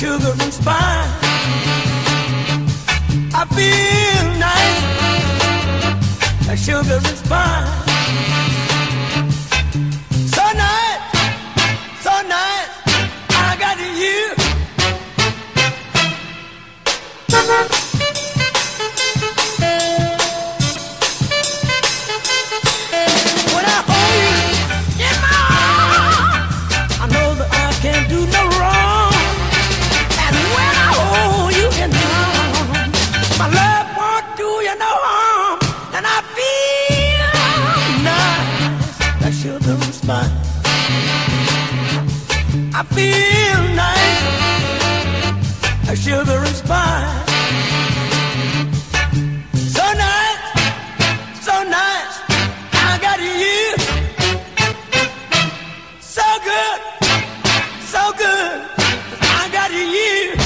sugar and spine. I feel nice, a sugar and spine. Sugar. I feel nice, like sugar and spice. So nice, so nice, I got you. So good, so good, I got you.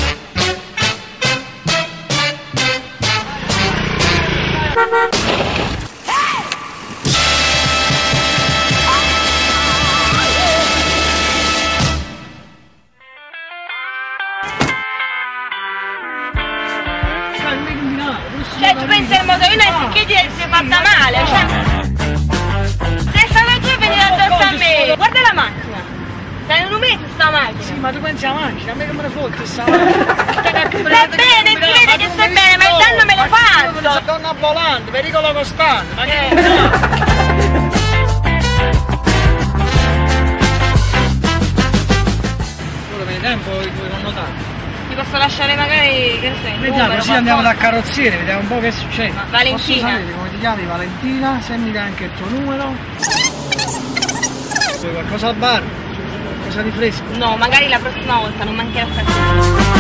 Cioè, sta macchina. Sì, ma tu pensi alla macchina, a me che me ne fotte sta macchina. Stai bene, si vede che stai bene, ma il danno me Una fatto. donna volante, pericolo costante, ma che Quello per tempo i due connotati. Ti posso lasciare magari, che il Vediamo, così andiamo da qualcosa? carrozziere, vediamo un po' che succede. Ma Valentina. Posso sapere come ti chiami Valentina? Se mi dai anche il tuo numero. Vuoi qualcosa al bar? Qualcosa di fresco? No, magari la prossima volta, non mancherà occasione.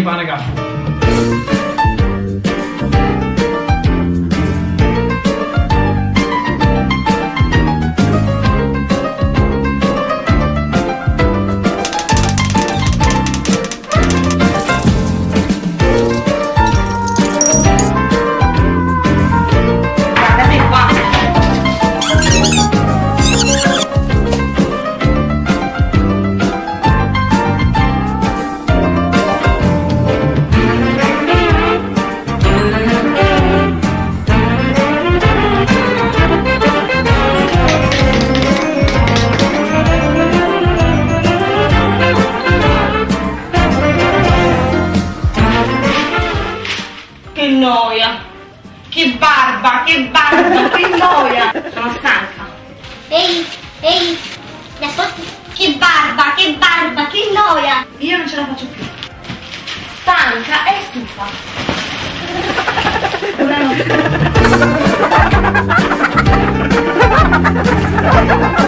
Solo che あ、そうなん。